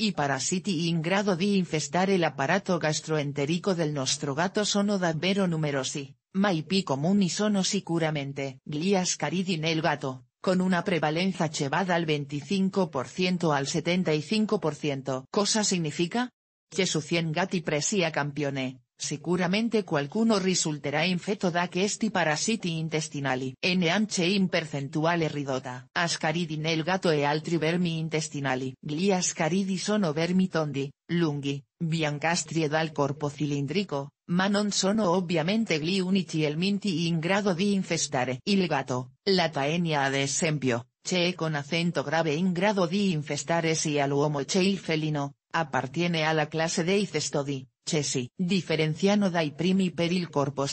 i parasiti in grado di infestare l'apparato gastroenterico del nostro gatto sono davvero numerosi, ma i più comuni sono sicuramente gli ascaridi nel gatto, con una prevalenza che va dal 25% al 75%. Cosa significa? Che su 100 gatti presi a campione, sicuramente qualcuno risulterà infetto da questi parassiti intestinali. N anche in percentuale ridotta. Ascaridi nel gatto e altri vermi intestinali. Gli ascaridi sono vermi tondi, lunghi, biancastri e dal corpo cilindrico, ma non sono ovviamente gli unici elminti in grado di infestare il gatto. La taenia ad esempio, che è con acento grave in grado di infestare sia l'uomo che il felino, appartiene alla classe dei cestodi, che si differenziano dai primi per il corpo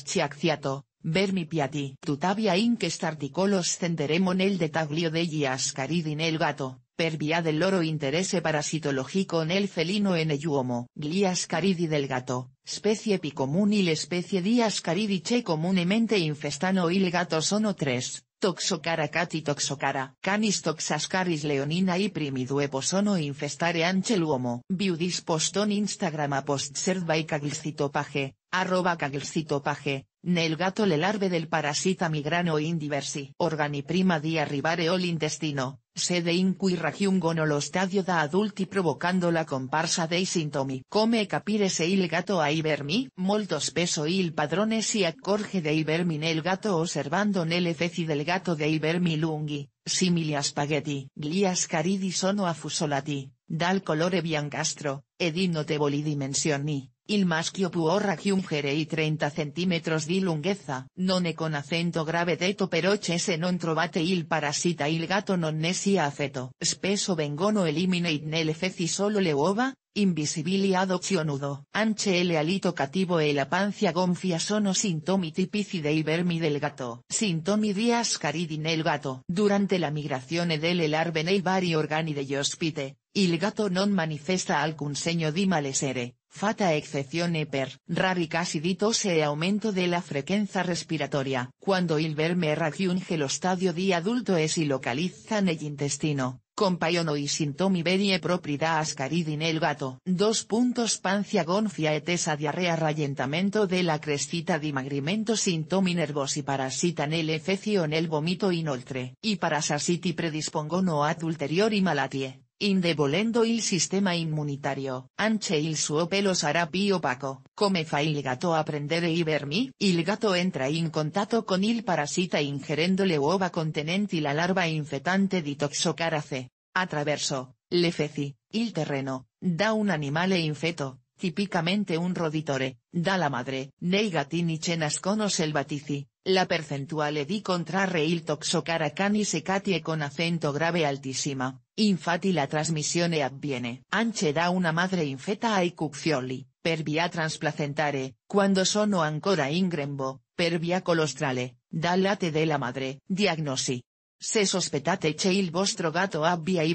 vermi piatti. Tuttavia in quest'articolo stenderemo nel dettaglio degli ascaridi nel gatto, per via del loro interesse parasitologico nel felino e nell'uomo. Gli ascaridi del gatto, specie più comuni le specie di ascaridi che comunemente infestano il gatto sono tres. Toxocara cati toxocara. Canis toxascaris leonina i primi due possono infestare anche l'uomo. Viu disposto on Instagram post served by caglcitopage, arroba caglcitopage, nel gatto le larve del parasita migrano in diversi organi prima di arrivare all'intestino, sede in cui raggiungono lo stadio da adulti provocando la comparsa dei sintomi. Come capire se il gatto ha i vermi? Molto spesso il padrone si accorge dei vermi nel gatto osservando nelle feci del gatto dei vermi lunghi, simili a spaghetti. Gli ascaridi sono affusolati, dal colore biancastro, e di notevoli dimensioni. Il maschio può raggiungere i 30 cm di lunghezza. Non è con accento grave detto però se non trovate il parassita il gatto non ne sia affetto. Spesso vengono eliminate nelle feci solo le uova, invisibili ad occhio nudo. Anche il alito cattivo e la pancia gonfia sono sintomi tipici dei vermi del gatto. Sintomi di ascaridi nel gatto. Durante la migrazione delle larve nei vari organi degli ospite, il gatto non manifesta alcun segno di malessere, fatta eccezione per rari casi di e aumento della frequenza respiratoria. Quando il verme raggiunge lo stadio di adulto e si localizza nell'intestino, compaiono i sintomi veri e propri da ascaridi nel gatto. Dos puntos pancia gonfia e tesa diarrea rallentamento della crescita dimagrimento sintomi nervosi parasita nelle feci o nel vomito inoltre. I parasasiti predispongono ad ulteriori malattie indebolendo il sistema immunitario. Anche il suo pelo sarà più opaco. Come fa il gatto a prendere i vermi? Il gatto entra in contatto con il parassita ingerendo le uova contenenti la larva infetante di Toxocara C. Attraverso, le feci, il terreno, da un animale infetto, tipicamente un roditore, dalla madre. Nei gattini ce nascono selvatici, la percentuale di contrarre il Toxocara canis e cati è con accento grave altissima. Infatti la trasmissione avviene anche da una madre infetta ai cuccioli, per via transplacentare, quando sono ancora in grembo, per via colostrale, dal latte della madre. Diagnosi. Se sospettate che il vostro gatto abbia i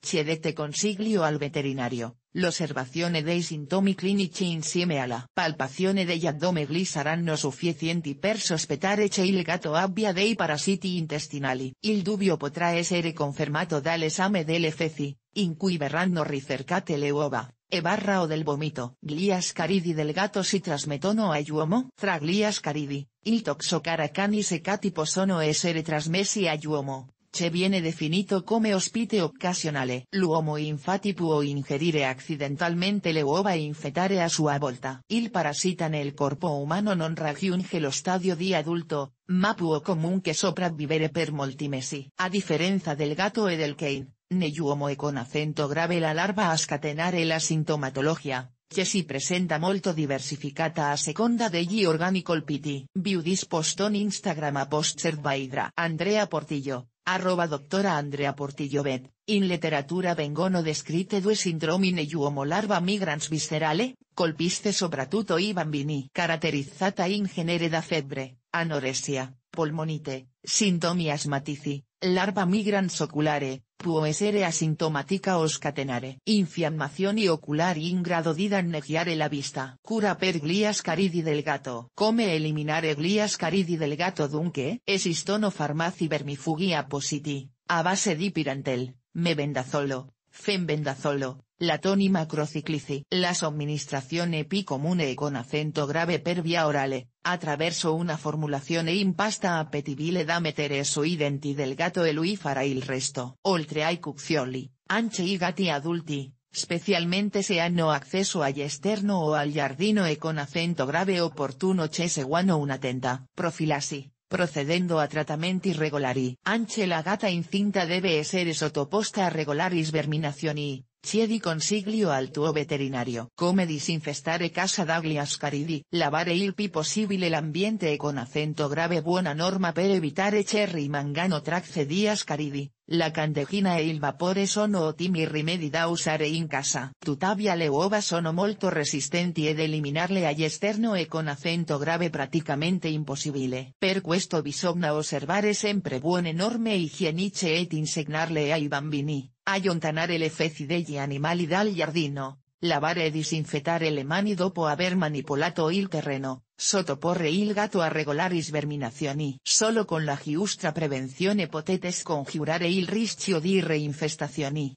chiedete consiglio al veterinario. L'osservazione dei sintomi clinici insieme alla palpazione degli addomegli saranno sufficienti per sospettare che il gatto abbia dei parassiti intestinali. Il dubbio potrà essere confermato dall'esame delle feci, in cui verranno ricercate le uova, e barra o del vomito. Gli ascaridi del gatto si trasmettono all'uomo? Tra gli ascaridi, il toxocara canis e cati possono essere trasmessi all'uomo che viene definito come ospite occasionale. L'uomo infatti può ingerire accidentalmente le uova e infettare a sua volta. Il parassita nel corpo umano non raggiunge lo stadio di adulto, ma può comunque sopravvivere per molti mesi. A differenza del gatto e del cane, nell'uomo è con accento grave la larva a scatenare la sintomatologia, che si presenta molto diversificata a seconda degli organi colpiti. Viu disposto on Instagram a post servaidra. Andrea Portillo, arroba doctora Andrea Portillo vet, in letteratura vengono descritte due sindromi nell'uomo larva migrans viscerale, colpiste soprattutto i bambini. Caratterizzata in genere da febbre, anoressia, polmonite, sintomi asmatici, larva migrans oculare, può essere asintomatica o scatenare infiammazioni oculari in grado di danneggiare la vista. Cura per gli ascaridi del gatto. Come eliminare gli ascaridi del gatto dunque? Esistono farmaci vermifughi appositi, a base di pirantel, mebendazolo, fembendazolo, latoni macrociclici. La somministrazione P comune e con acento grave per via orale, attraverso una formulazione impasta appetibile da mettere su i denti del gatto e lui farà il resto. Oltre ai cuccioli, anche i gatti adulti, specialmente se hanno acceso all'esterno o al giardino e con acento grave opportuno ci seguano un'attenta profilasi, procedendo a trattamenti regolari. Anche la gata incinta deve essere sottoposta a regolari sverminazioni, Chiedi consiglio al tuo veterinario. Come disinfestare casa dagli ascaridi. Lavare il più possibile l'ambiente e con acento grave buona norma per evitare cerri mangano tracce di ascaridi. La candegina e il vapore sono ottimi rimedi da usare in casa. Tuttavia le uova sono molto resistenti ed eliminarle all'esterno e con acento grave praticamente impossibile. Per questo bisogna osservare sempre buone norme igieniche ed insegnarle ai bambini allontanare le feci degli animali dal giardino, lavare e disinfettare le mani dopo aver manipolato il terreno, sottoporre il gatto a regolari sverminazioni. Solo con la giusta prevenzione potete scongiurare il rischio di reinfestazioni.